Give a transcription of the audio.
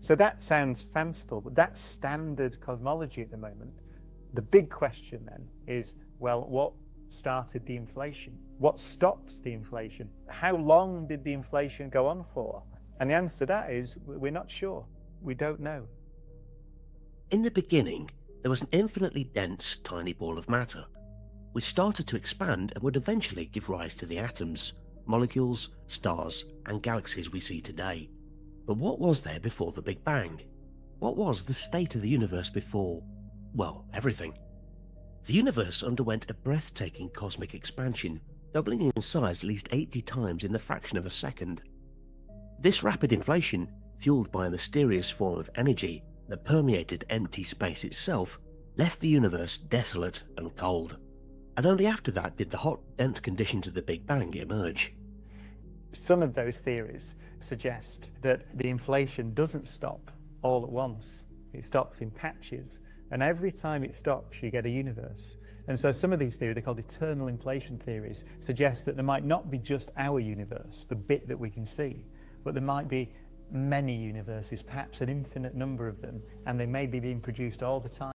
So that sounds fanciful, but that's standard cosmology at the moment. The big question then is well, what started the inflation? What stops the inflation? How long did the inflation go on for? And the answer to that is we're not sure. We don't know. In the beginning, there was an infinitely dense, tiny ball of matter, which started to expand and would eventually give rise to the atoms, molecules, stars, and galaxies we see today. But what was there before the Big Bang? What was the state of the universe before, well, everything? The universe underwent a breathtaking cosmic expansion, doubling in size at least 80 times in the fraction of a second. This rapid inflation, fueled by a mysterious form of energy that permeated empty space itself, left the universe desolate and cold. And only after that did the hot, dense conditions of the Big Bang emerge. Some of those theories suggest that the inflation doesn't stop all at once, it stops in patches and every time it stops, you get a universe. And so some of these theories, they're called eternal inflation theories, suggest that there might not be just our universe, the bit that we can see, but there might be many universes, perhaps an infinite number of them, and they may be being produced all the time.